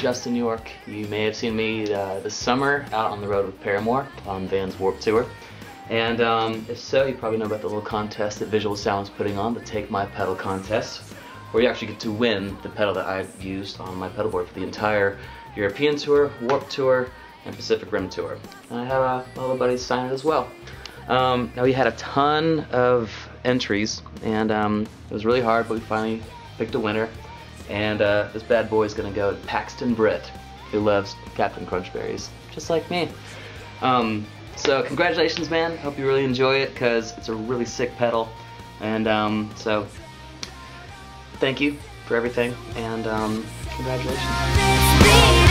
Justin York. You may have seen me uh, this summer out on the road with Paramore on Vans Warped Tour. And um, if so, you probably know about the little contest that Visual Sound's putting on, the Take My Pedal contest, where you actually get to win the pedal that I've used on my pedal board for the entire European Tour, Warped Tour, and Pacific Rim Tour. And I had uh, my little buddies sign it as well. Um, now we had a ton of entries, and um, it was really hard, but we finally picked a winner. And uh, this bad boy is gonna go to Paxton Britt, who loves Captain Crunchberries, just like me. Um, so congratulations, man. Hope you really enjoy it, because it's a really sick pedal. And um, so, thank you for everything, and um, congratulations.